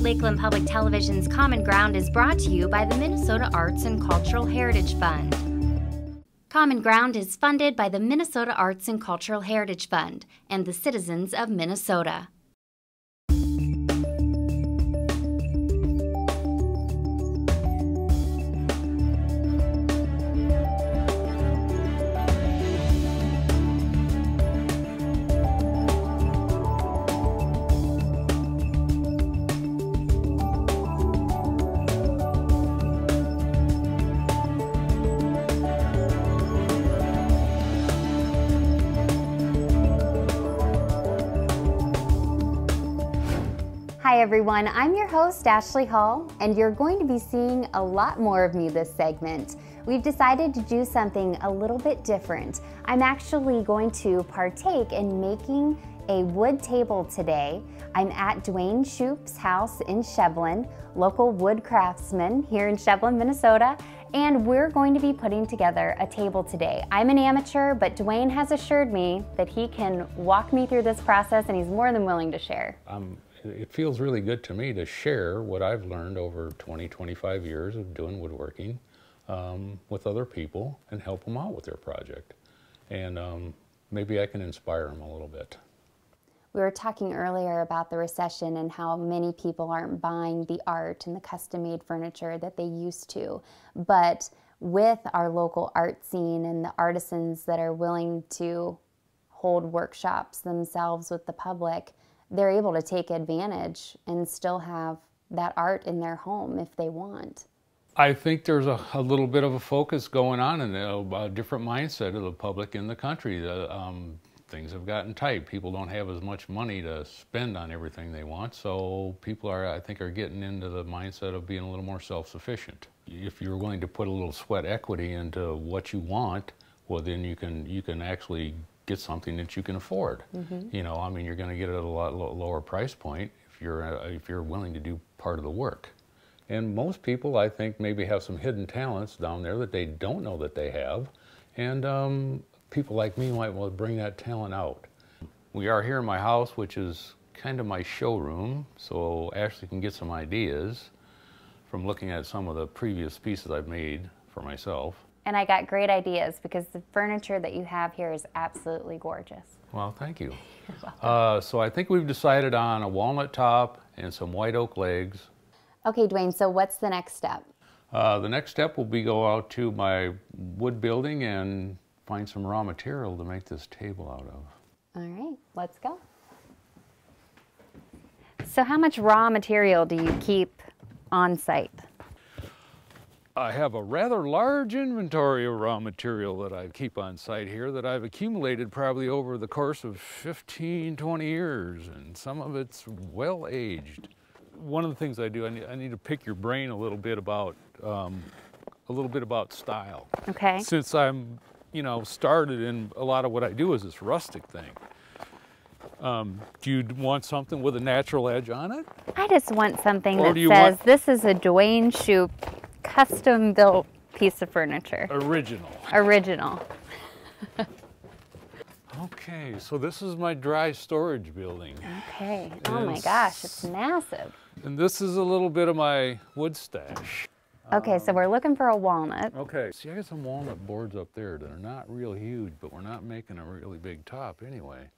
Lakeland Public Television's Common Ground is brought to you by the Minnesota Arts and Cultural Heritage Fund. Common Ground is funded by the Minnesota Arts and Cultural Heritage Fund and the citizens of Minnesota. Hi everyone, I'm your host Ashley Hull, and you're going to be seeing a lot more of me this segment. We've decided to do something a little bit different. I'm actually going to partake in making a wood table today. I'm at Duane Shoup's house in Shevlin, local wood craftsman here in Shevlin, Minnesota, and we're going to be putting together a table today. I'm an amateur, but Duane has assured me that he can walk me through this process and he's more than willing to share. Um, it feels really good to me to share what I've learned over 20, 25 years of doing woodworking um, with other people and help them out with their project. And um, maybe I can inspire them a little bit. We were talking earlier about the recession and how many people aren't buying the art and the custom made furniture that they used to. But with our local art scene and the artisans that are willing to hold workshops themselves with the public, they're able to take advantage and still have that art in their home if they want. I think there's a, a little bit of a focus going on in a, a different mindset of the public in the country. The, um, things have gotten tight. People don't have as much money to spend on everything they want, so people are, I think, are getting into the mindset of being a little more self-sufficient. If you're willing to put a little sweat equity into what you want, well, then you can you can actually get something that you can afford. Mm-hmm. You know, I mean, you're going to get it at a lot lower price point if you're uh, if you're willing to do part of the work. And most people, I think, maybe have some hidden talents down there that they don't know that they have, and um, people like me might want to bring that talent out. We are here in my house, which is kind of my showroom, so Ashley can get some ideas from looking at some of the previous pieces I've made for myself. And I got great ideas because the furniture that you have here is absolutely gorgeous. Well, thank you. Uh, so I think we've decided on a walnut top and some white oak legs. Okay, Duane, so what's the next step? Uh, the next step will be go out to my wood building and find some raw material to make this table out of. All right, let's go. So how much raw material do you keep on site? I have a rather large inventory of raw material that I keep on site here that I've accumulated probably over the course of 15, 20 years, and some of it's well aged. One of the things I do, I need, I need to pick your brain a little bit about um, a little bit about style. Okay. Since I'm, you know, started in a lot of what I do is this rustic thing. Um, do you want something with a natural edge on it? I just want something or that says want... this is a Duane Shoup custom built piece of furniture. Original. Original. okay, so this is my dry storage building. Okay. Oh my gosh, it's massive. And this is a little bit of my wood stash. Okay, um, so we're looking for a walnut. Okay, see I got some walnut boards up there that are not real huge, but we're not making a really big top anyway.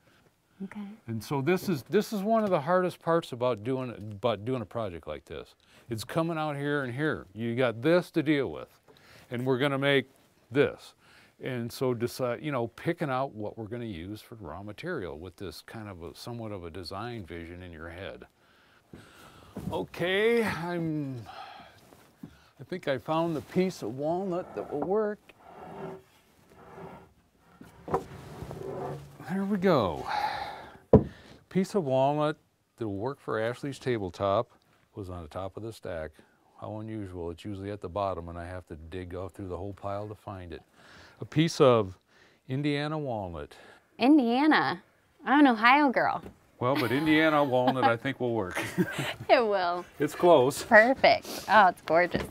Okay. And so this is this is one of the hardest parts about doing about doing a project like this. It's coming out here and here. You got this to deal with, and we're going to make this. And so decide, you know, picking out what we're going to use for raw material with this kind of a somewhat of a design vision in your head. Okay, I'm. I think I found the piece of walnut that will work. There we go piece of walnut that will work for Ashley's tabletop was on the top of the stack. How unusual. It's usually at the bottom and I have to dig off through the whole pile to find it. A piece of Indiana walnut. Indiana? I'm an Ohio girl. Well, but Indiana walnut I think will work. it will. It's close. Perfect. Oh, it's gorgeous.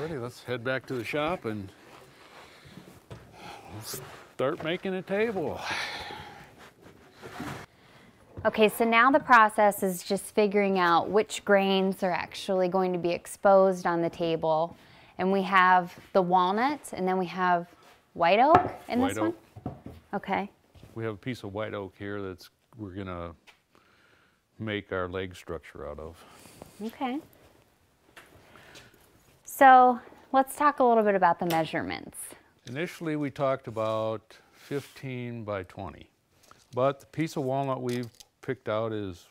Ready, let's head back to the shop and start making a table. Okay, so now the process is just figuring out which grains are actually going to be exposed on the table. And we have the walnut, and then we have white oak in White this oak. one? Okay, We have a piece of white oak here that's we're gonna make our leg structure out of. okay. So let's talk a little bit about the measurements. Initially, we talked about 15 by 20, but the piece of walnut we've picked out is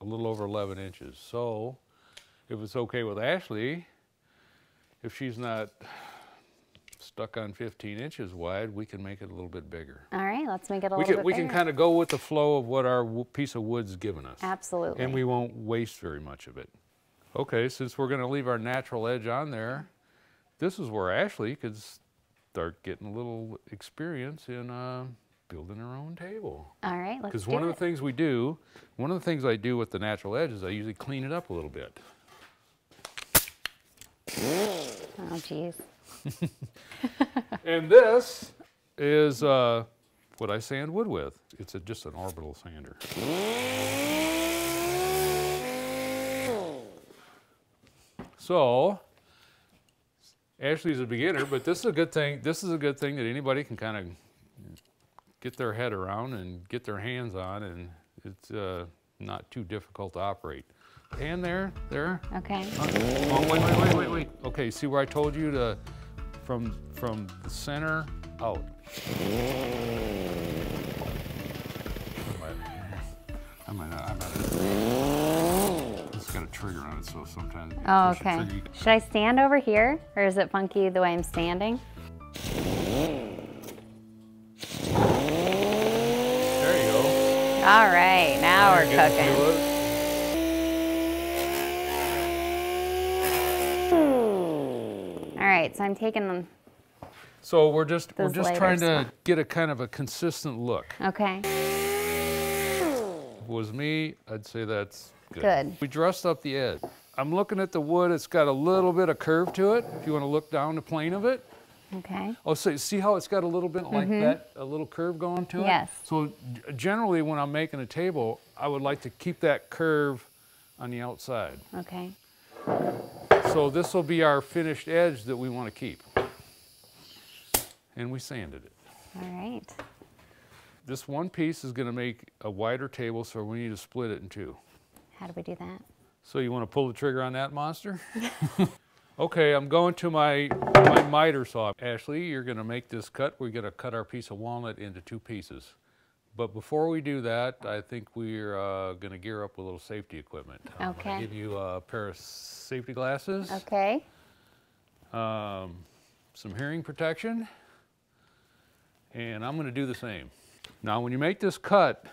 a little over 11 inches. So, if it's okay with Ashley, if she's not stuck on 15 inches wide, we can make it a little bit bigger. All right, let's make it a We little can, bit we can kind of go with the flow of what our piece of wood's given us. Absolutely. And we won't waste very much of it. Okay, since we're going to leave our natural edge on there, this is where Ashley could start getting a little experience in uh, building our own table. All right, let's Because one of it. the things we do, one of the things I do with the natural edge is I usually clean it up a little bit. Oh, geez. And this is uh, what I sand wood with. It's a, just an orbital sander. So, Ashley's a beginner, but this is a good thing. This is a good thing that anybody can kind of get their head around and get their hands on, and it's uh, not too difficult to operate. And there, there. Okay. Oh, wait, wait, wait, wait, wait. Okay, see where I told you to, from from the center out. I might not. I might. It's got a trigger on it, so sometimes. Oh, okay. Should I stand over here, or is it funky the way I'm standing? All right, now we're You're getting the cooking. feel of it. All right, so I'm taking them. So we're just we're just trying to get a kind of a consistent look. Okay. was me, I'd say that's good. Good. We dressed up the edge. I'm looking at the wood, it's got a little bit of curve to it, if you want to look down the plane of it. Okay. Oh, so see how it's got a little bit like mm-hmm. that, a little curve going to it? Yes. So generally, when I'm making a table, I would like to keep that curve on the outside. Okay. So this will be our finished edge that we want to keep. And we sanded it. All right. This one piece is going to make a wider table, so we need to split it in two. How do we do that? So you want to pull the trigger on that monster? okay, I'm going to my my miter saw. Ashley, you're going to make this cut. We're going to cut our piece of walnut into two pieces. But before we do that, I think we're uh, going to gear up with a little safety equipment. I'm Okay. give you a pair of safety glasses, Okay. um, some hearing protection, and I'm going to do the same. Now, when you make this cut,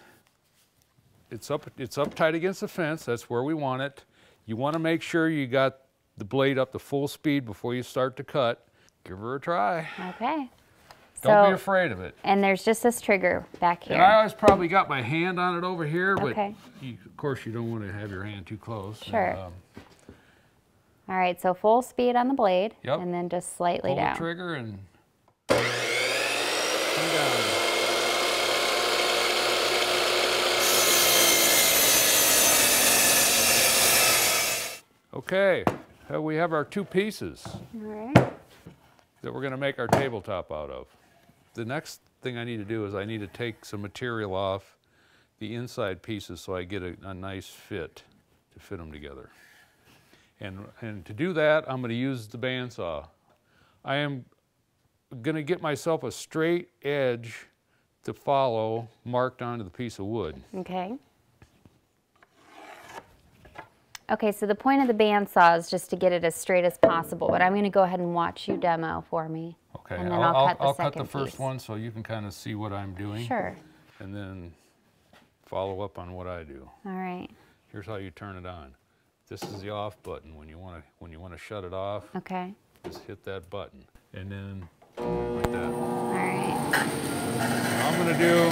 it's up it's up tight against the fence. That's where we want it. You want to make sure you got the blade up to full speed before you start to cut. Give her a try. Okay. Don't So, be afraid of it. and there's just this trigger back here. And I always probably got my hand on it over here, but Okay. you, of course you don't want to have your hand too close. Sure. Um, All right, so full speed on the blade, Yep. and then just slightly pull down. the trigger and down. Okay, uh, we have our two pieces right. that we're going to make our tabletop out of. The next thing I need to do is I need to take some material off the inside pieces so I get a, a nice fit to fit them together. And, and to do that, I'm going to use the bandsaw. I am going to get myself a straight edge to follow marked onto the piece of wood. Okay. Okay, so the point of the bandsaw is just to get it as straight as possible, but I'm going to go ahead and watch you demo for me. Okay, And then I'll, cut the I'll second cut the first piece. one so you can kind of see what I'm doing. Sure. And then follow up on what I do. All right. Here's how you turn it on. This is the off button. When you want to when you want to shut it off, Okay. just hit that button. And then like that. All right. I'm gonna do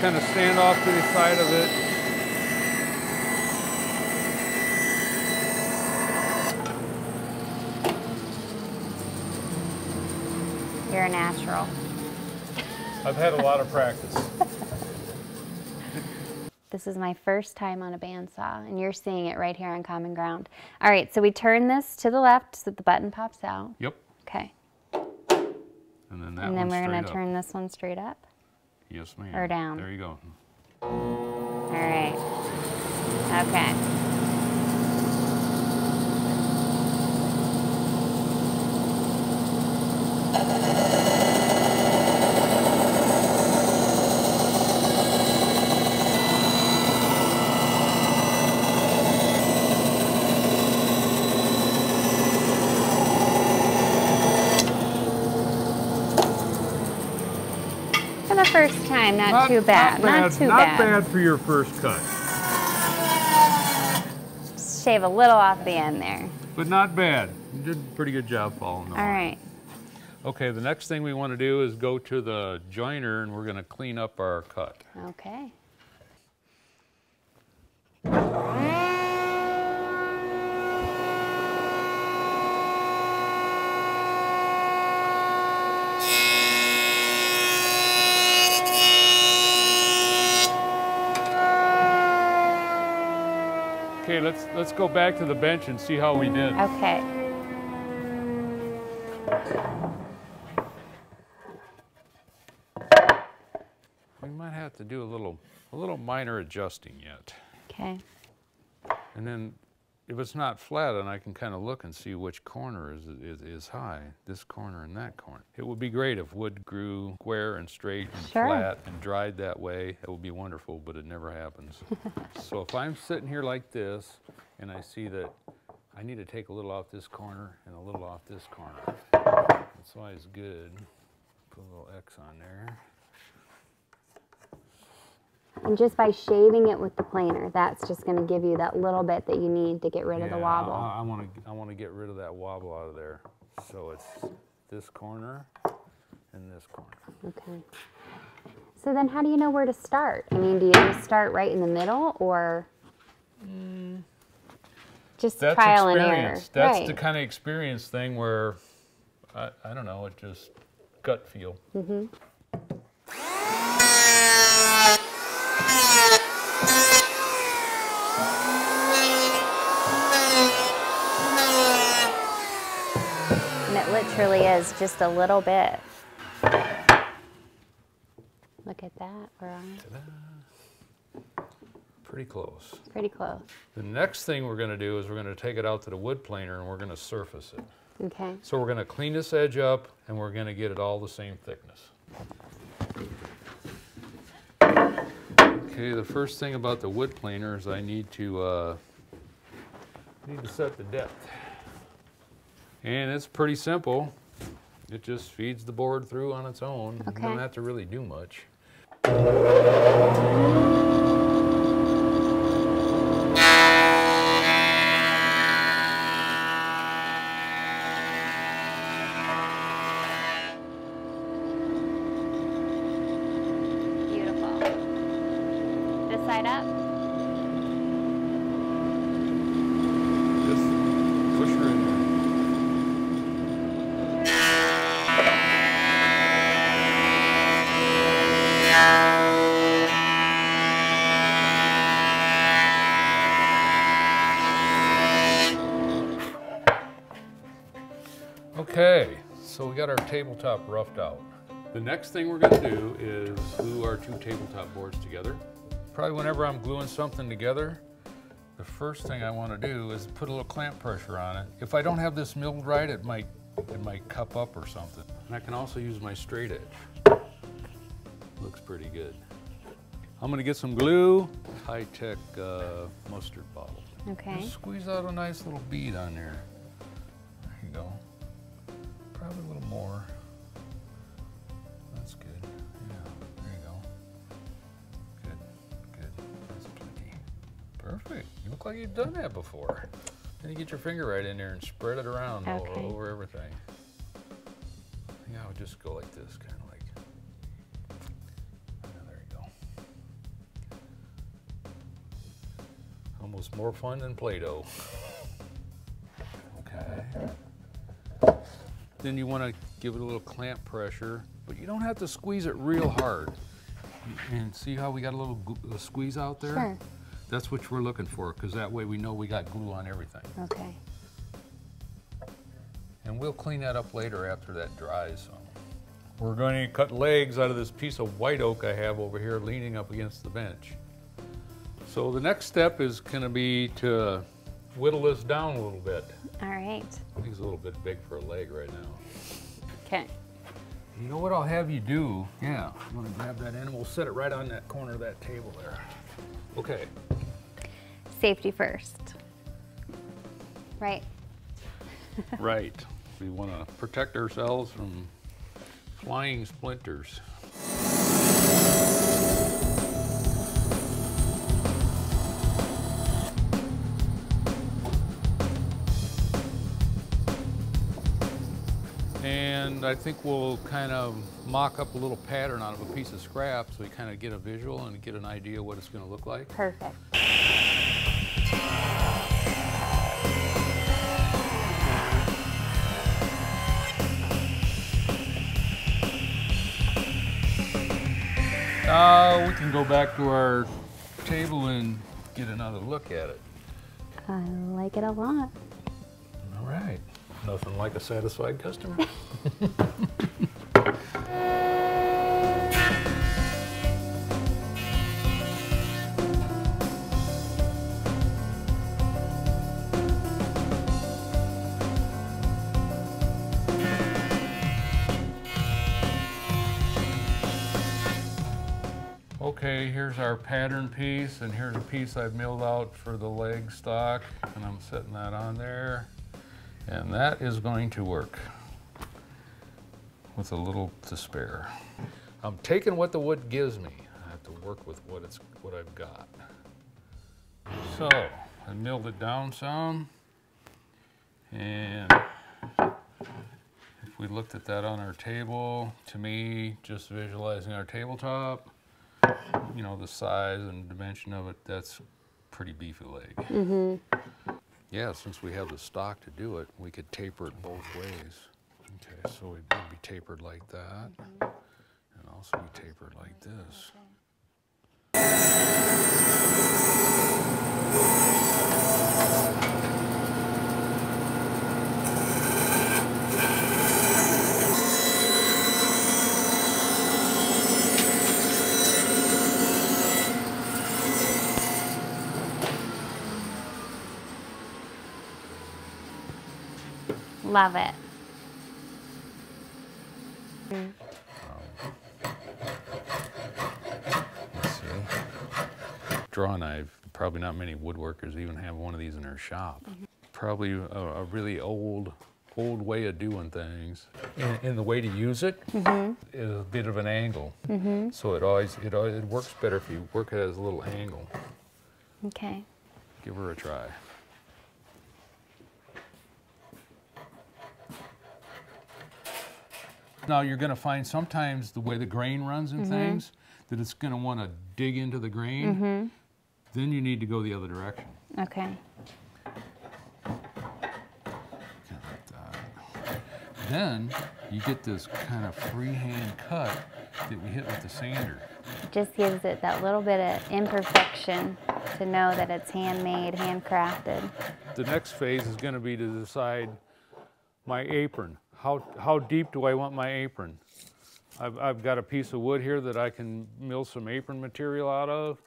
kind of stand off to the side of it. Natural. I've had a lot of practice. This is my first time on a bandsaw, and you're seeing it right here on Common Ground. All right, so we turn this to the left so that the button pops out. Yep. Okay. And then that and then we're going to turn this one straight up. Yes, ma'am. or down. There you go. All right. Okay. For the first time, not, too bad. Not, too bad. for your first cut, Shave a little off the end there. but not bad. You did a pretty good job following the All line. right. Okay, the next thing we want to do is go to the jointer and we're going to clean up our cut. Okay. Okay, let's let's go back to the bench and see how we did. Okay. We might have to do a little a little minor adjusting yet. Okay. And then if it's not flat, then I can kind of look and see which corner is, is, is high, this corner and that corner. It would be great if wood grew square and straight and Sure. flat and dried that way. It would be wonderful, but it never happens. so if I'm sitting here like this and I see that I need to take a little off this corner and a little off this corner, that's why it's good. Put a little X on there. And just by shaving it with the planer, that's just going to give you that little bit that you need to get rid of the wobble. I, want to I want to get rid of that wobble out of there. So it's this corner and this corner. Okay. So then how do you know where to start? I mean, do you just start right in the middle or just Mm. That's trial and error? That's right. the kind of experience thing where I, I don't know, it just gut feel. And literally is just a little bit. Look at that. We're on Pretty close. pretty close. The next thing we're going to do is we're going to take it out to the wood planer and we're going to surface it. Okay. So we're going to clean this edge up and we're going to get it all the same thickness. Okay, the first thing about the wood planer is I need to uh, need to set the depth. And it's pretty simple. It just feeds the board through on its own. You don't have to really do much. Got our tabletop roughed out. The next thing we're gonna do is glue our two tabletop boards together. Probably whenever I'm gluing something together, the first thing I wanna do is put a little clamp pressure on it. If I don't have this milled right, it might, it might cup up or something. And I can also use my straight edge. Looks pretty good. I'm gonna get some glue, high-tech uh, mustard bottle. Okay. Just squeeze out a nice little bead on there. There you go. Probably a little more. That's good. Yeah, there you go. Good, good. That's plenty. Perfect. You look like you've done that before. Then you get your finger right in there and spread it around Okay. over everything. Yeah, I would just go like this, kind of like. Yeah, there you go. Almost more fun than Play-Doh. Then you want to give it a little clamp pressure, but you don't have to squeeze it real hard. And see how we got a little a squeeze out there? Sure. That's what we're looking for, because that way we know we got glue on everything. Okay. And we'll clean that up later after that dries some. We're going to cut legs out of this piece of white oak I have over here leaning up against the bench. So the next step is going to be to whittle this down a little bit. All right. I think it's a little bit big for a leg right now. Okay. You know what I'll have you do? Yeah, I'm gonna grab that and we'll set it right on that corner of that table there. Okay. Safety first. Right. right. We want to protect ourselves from flying splinters. And I think we'll kind of mock up a little pattern out of a piece of scrap so we kind of get a visual and get an idea what it's going to look like. Perfect. Now we can go back to our table and get another look at it. I like it a lot. All right. Nothing like a satisfied customer. Okay, here's our pattern piece, and here's a piece I've milled out for the leg stock, and I'm setting that on there. And that is going to work with a little to spare. I'm taking what the wood gives me. I have to work with what it's what I've got. So I milled it down some. And if we looked at that on our table, to me, just visualizing our tabletop, you know, the size and dimension of it, that's pretty beefy leg. Mm -hmm. Yeah, since we have the stock to do it, we could taper it both ways. Okay, so it would be tapered like that, and also be tapered like this. Love it. See. Draw knife. Probably not many woodworkers even have one of these in their shop. Mm -hmm. Probably a, a, really old, old way of doing things. And, and the way to use it mm -hmm. is a bit of an angle. Mm -hmm. So it always, it always it works better if you work it as a little angle. Okay. Give her a try. Now you're going to find sometimes the way the grain runs and mm -hmm. things that it's going to want to dig into the grain. Mm -hmm. Then you need to go the other direction. Okay. Then you get this kind of freehand cut that we hit with the sander. It just gives it that little bit of imperfection to know that it's handmade, handcrafted. The next phase is going to be to decide my apron how, how deep do I want my apron? I've, I've got a piece of wood here that I can mill some apron material out of.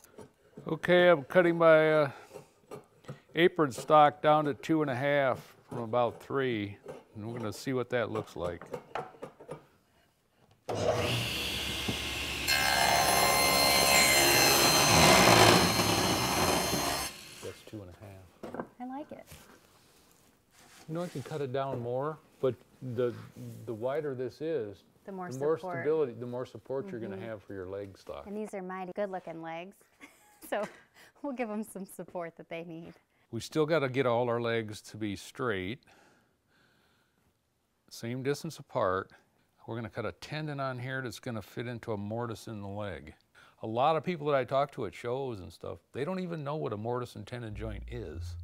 Okay, I'm cutting my uh, apron stock down to two and a half from about three. And we're gonna see what that looks like. That's two and a half. I like it. You know, I can cut it down more, but the the wider this is, the more, the more stability, the more support mm -hmm. you're going to have for your leg stock. And these are mighty good-looking legs, so we'll give them some support that they need. We still got to get all our legs to be straight, same distance apart. We're going to cut a tenon on here that's going to fit into a mortise in the leg. A lot of people that I talk to at shows and stuff, they don't even know what a mortise and tenon joint is.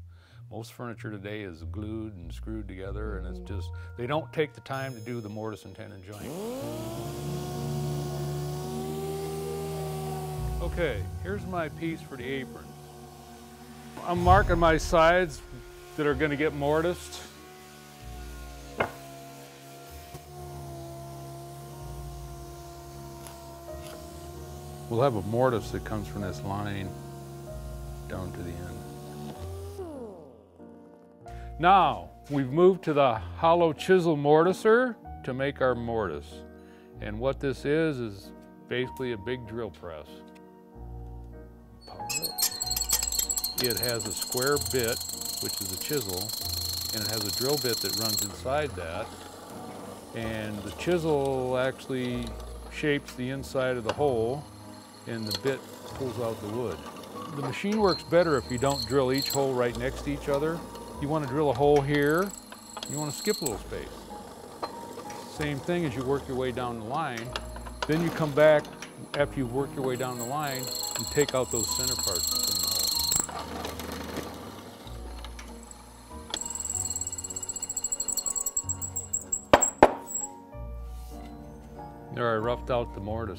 Most furniture today is glued and screwed together and it's just, they don't take the time to do the mortise and tenon joint. Okay, here's my piece for the apron. I'm marking my sides that are going to get mortised. We'll have a mortise that comes from this line down to the end. Now, we've moved to the hollow chisel mortiser to make our mortise. And what this is, is basically a big drill press. It has a square bit, which is a chisel, and it has a drill bit that runs inside that. And the chisel actually shapes the inside of the hole, and the bit pulls out the wood. The machine works better if you don't drill each hole right next to each other. You want to drill a hole here, you want to skip a little space. Same thing as you work your way down the line. Then you come back after you've worked your way down the line and take out those center parts. There, I roughed out the mortise.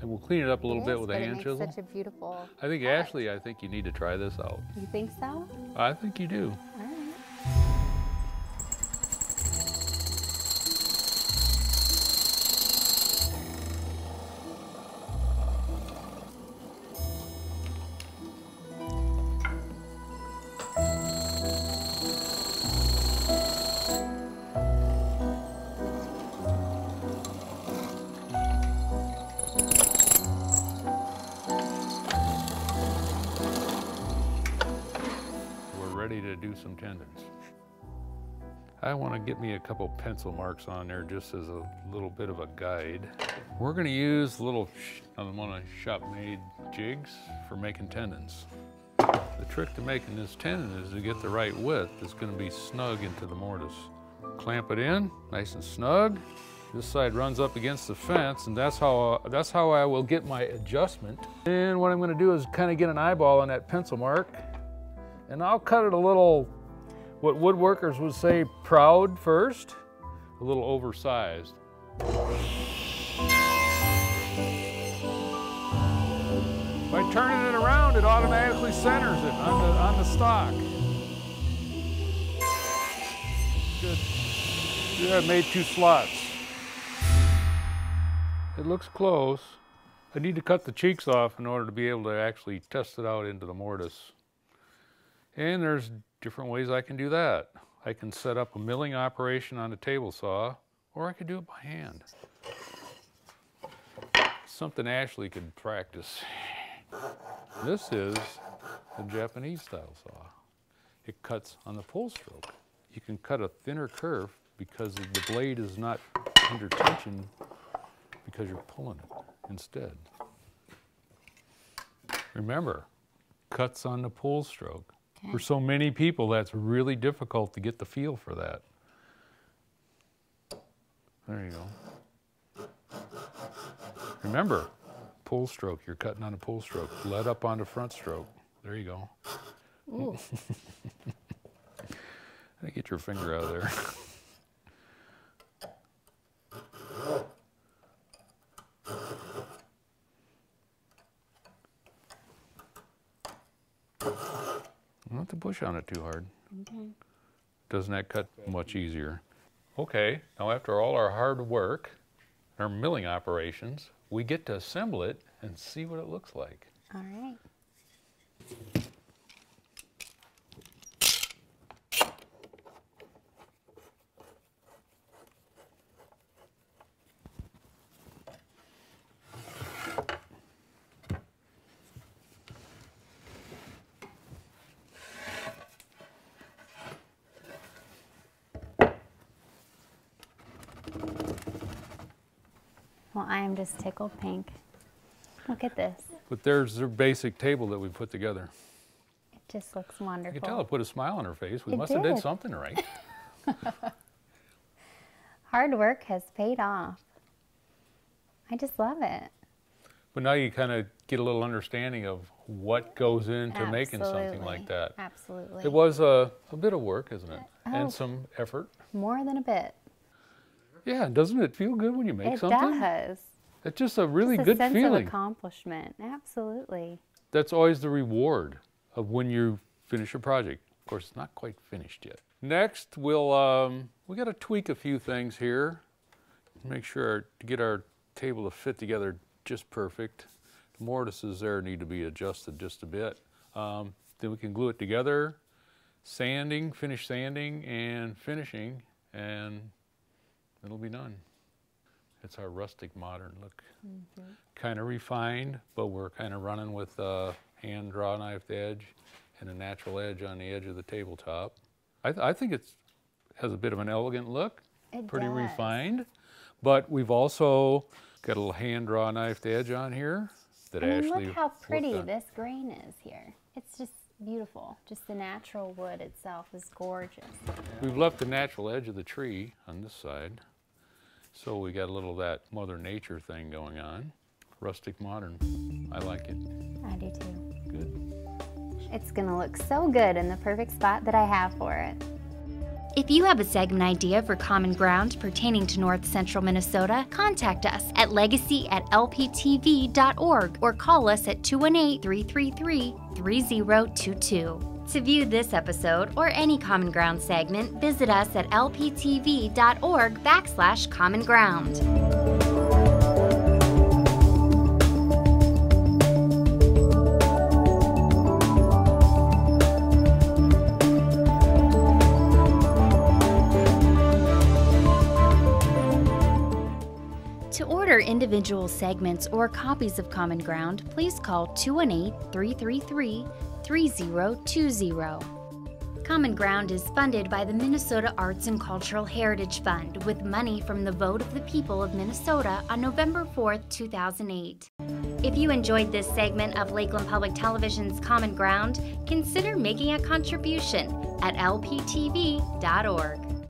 And we'll clean it up a little It bit is, with a hand chisel. Such a beautiful. I think. Ashley, I think you need to try this out. You think so? I think you do. Get me a couple pencil marks on there just as a little bit of a guide. We're going to use little one of shop-made jigs for making tenons. The trick to making this tenon is to get the right width that's going to be snug into the mortise. Clamp it in, nice and snug. This side runs up against the fence, and that's how that's how I will get my adjustment. And what I'm going to do is kind of get an eyeball on that pencil mark, and I'll cut it a little, what woodworkers would say, proud first, a little oversized. By turning it around, it automatically centers it on the, on the stock. Good. Yeah, I made two slots. It looks close. I need to cut the cheeks off in order to be able to actually test it out into the mortise. And there's different ways I can do that. I can set up a milling operation on a table saw, or I could do it by hand. Something Ashley could practice. This is a Japanese style saw. It cuts on the pull stroke. You can cut a thinner kerf because the blade is not under tension because you're pulling it instead. Remember, cuts on the pull stroke. For so many people, that's really difficult to get the feel for that. There you go. Remember, pull stroke, you're cutting on a pull stroke. Let up on the front stroke. There you go. Ooh. Get your finger out of there. Not to push on it too hard. Okay. Doesn't that cut much easier? Okay, now after all our hard work, our milling operations, we get to assemble it and see what it looks like. All right. Just tickled pink. Look at this. But there's their basic table that we put together. It just looks wonderful. You can tell it put a smile on her face. We It must have did did. something right. Hard work has paid off. I just love it. But now you kind of get a little understanding of what goes into making something like that. Absolutely. It was a, a bit of work, isn't it? Oh. And some effort. More than a bit. Yeah, doesn't it feel good when you make it something? does. It's just a really It's a good sense feeling. of accomplishment. Absolutely. That's always the reward of when you finish a project. Of course, it's not quite finished yet. Next, we'll um, we got to tweak a few things here. Make sure to get our table to fit together just perfect. The mortises there need to be adjusted just a bit. Um, then we can glue it together, sanding, finish sanding, and finishing, and it'll be done. It's our rustic modern look. Mm-hmm. Kind of refined, but we're kind of running with a hand draw knifed edge and a natural edge on the edge of the tabletop. I, th- I think it has a bit of an elegant look, It pretty does. refined. But we've also got a little hand draw knifed edge on here that I mean, look how pretty this grain is here. It's just beautiful. Just the natural wood itself is gorgeous. We've left the natural edge of the tree on this side. So we got a little of that Mother Nature thing going on. Rustic modern. I like it. I do too. Good. It's gonna look so good in the perfect spot that I have for it. If you have a segment idea for Common Ground pertaining to North Central Minnesota, contact us at legacy at lptv.org or call us at 218 333 3022. To view this episode or any Common Ground segment, visit us at lptv.org backslash common ground. To order individual segments or copies of Common Ground, please call 218 333 3020. Common Ground is funded by the Minnesota Arts and Cultural Heritage Fund with money from the vote of the people of Minnesota on November 4, 2008. If you enjoyed this segment of Lakeland Public Television's Common Ground, consider making a contribution at lptv.org.